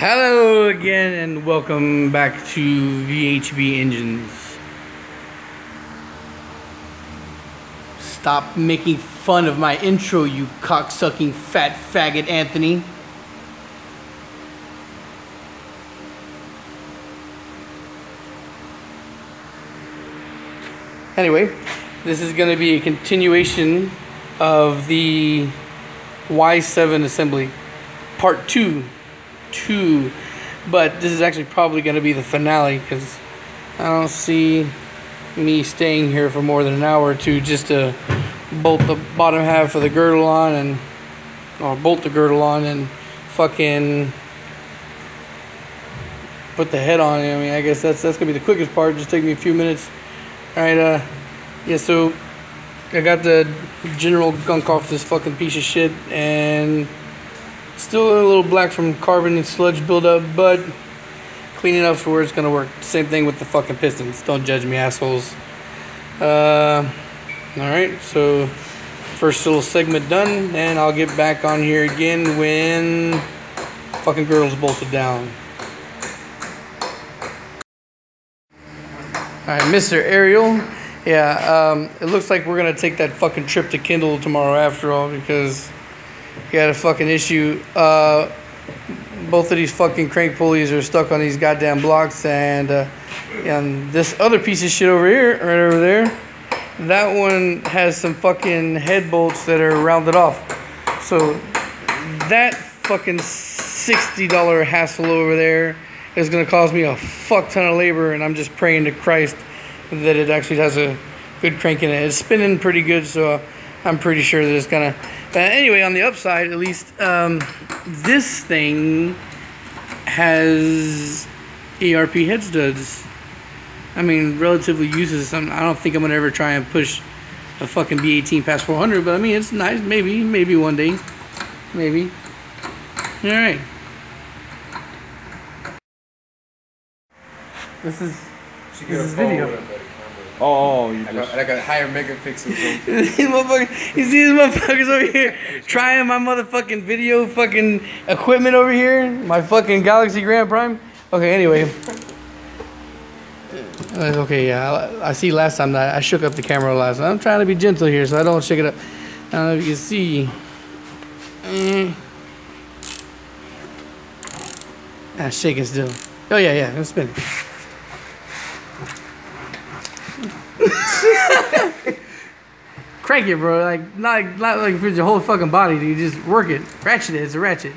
Hello again and welcome back to VHB Engines. Stop making fun of my intro, you cocksucking fat faggot Anthony. Anyway, this is going to be a continuation of the Y7 assembly, part two. Two. But this is actually probably going to be the finale because I don't see me staying here for more than an hour or two just to bolt the bottom half of the girdle on and or bolt the girdle on and fucking put the head on. I mean, I guess that's that's gonna be the quickest part. Just take me a few minutes. All right, uh, yeah. So I got the general gunk off this fucking piece of shit and still a little black from carbon and sludge buildup, but clean enough for where it's gonna work. Same thing with the fucking pistons. Don't judge me, assholes. Uh, all right, so first little segment done, and I'll get back on here again when fucking girls bolted down. All right, Mr. Ariel. Yeah, um, it looks like we're gonna take that fucking trip to Kindle tomorrow after all because got a fucking issue. Uh, both of these fucking crank pulleys are stuck on these goddamn blocks, and uh, and this other piece of shit over here, right over there, that one has some fucking head bolts that are rounded off. So that fucking sixty dollar hassle over there is gonna cost me a fuck ton of labor, and I'm just praying to Christ that it actually has a good crank in it. It's spinning pretty good, so I'm pretty sure that it's gonna. Uh, anyway, on the upside, at least, um, this thing has ARP head studs. I mean, relatively useless. I'm, I don't think I'm gonna ever try and push a fucking B18 past 400, but I mean, it's nice. Maybe, maybe one day, maybe. All right. This is This is phone video. With a better camera. Oh, you I just got, I got a higher megapixel. these motherfuckers, you see these motherfuckers over here trying my motherfucking video fucking equipment over here? My fucking Galaxy Grand Prime? Okay, anyway. Uh, Okay, yeah, I, I see last time that I shook up the camera last time. I'm trying to be gentle here so I don't shake it up. I don't know if you can see. Eh. Ah, shaking still. Oh, yeah, yeah, it's spinning. crank it, bro. Like not not like for your whole fucking body. You just work it, ratchet it. It's a ratchet.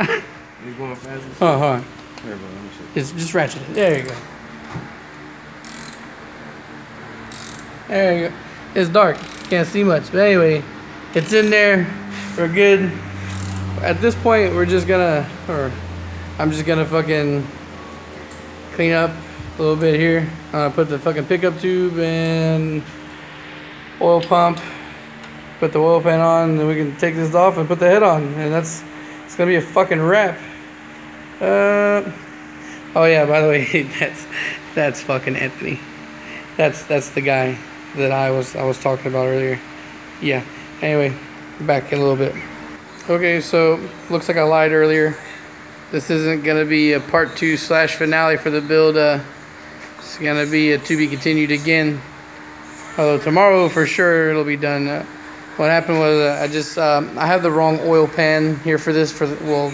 you going fast? Oh, hold on. Here, bro, let me see. Just just ratchet it. There you go. There you go. It's dark. Can't see much. But anyway, it's in there. We're good. At this point, we're just gonna, or I'm just gonna fucking clean up a little bit here. I'm put the fucking pickup tube and oil pump. Put the oil pan on, then we can take this off and put the head on, and that's it's gonna be a fucking wrap. Uh, oh yeah. By the way, that's that's fucking Anthony. That's that's the guy that I was I was talking about earlier. Yeah. Anyway, back in a little bit. Okay, so looks like I lied earlier. This isn't gonna be a part two slash finale for the build. Uh, it's gonna be a to be continued again. Although tomorrow for sure it'll be done. Uh, what happened was uh, I just um, I have the wrong oil pan here for this. For the, well,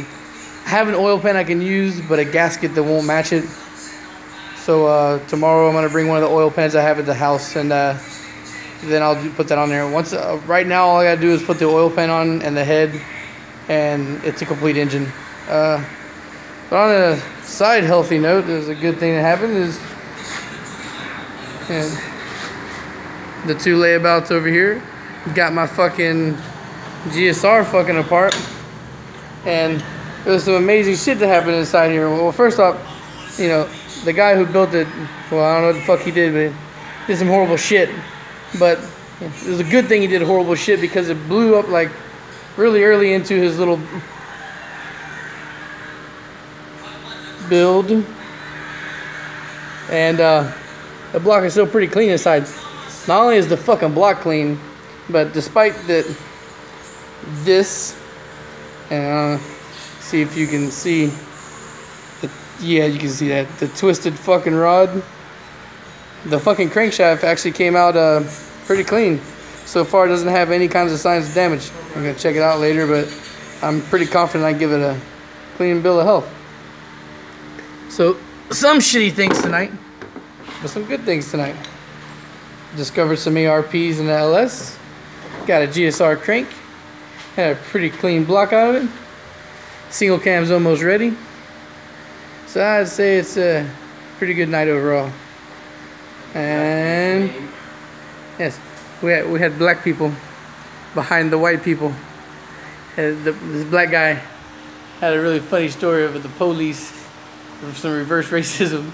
I have an oil pan I can use, but a gasket that won't match it. So uh, tomorrow I'm gonna bring one of the oil pans I have at the house, and uh, then I'll put that on there. Once uh, right now, all I gotta do is put the oil pan on and the head, and it's a complete engine. But on a side healthy note, there's a good thing that happened is, yeah, the two layabouts over here got my fucking GSR fucking apart, and there's some amazing shit that happened inside here. Well, first off, you know, the guy who built it, well, I don't know what the fuck he did, but did some horrible shit. But it was a good thing he did horrible shit because it blew up like really early into his little build. And uh, the block is still pretty clean inside. Not only is the fucking block clean, but despite that this uh, see if you can see. The, yeah, you can see that the twisted fucking rod. The fucking crankshaft actually came out uh, pretty clean. So far, it doesn't have any kinds of signs of damage. I'm gonna check it out later, but I'm pretty confident I give it a clean bill of health. So, some shitty things tonight, but some good things tonight. Discovered some ARPs in the LS. Got a GSR crank. Had a pretty clean block out of it. Single cam's almost ready. So I'd say it's a pretty good night overall. And yes, we had, we had black people behind the white people. And the, this black guy had a really funny story of the police, some reverse racism.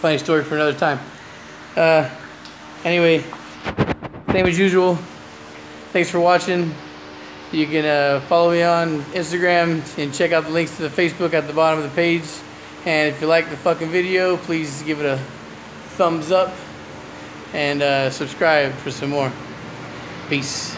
Funny story for another time. Uh, anyway, same as usual. Thanks for watching. You can uh, follow me on Instagram and check out the links to the Facebook at the bottom of the page. And if you like the fucking video, please give it a thumbs up and uh, subscribe for some more. Peace.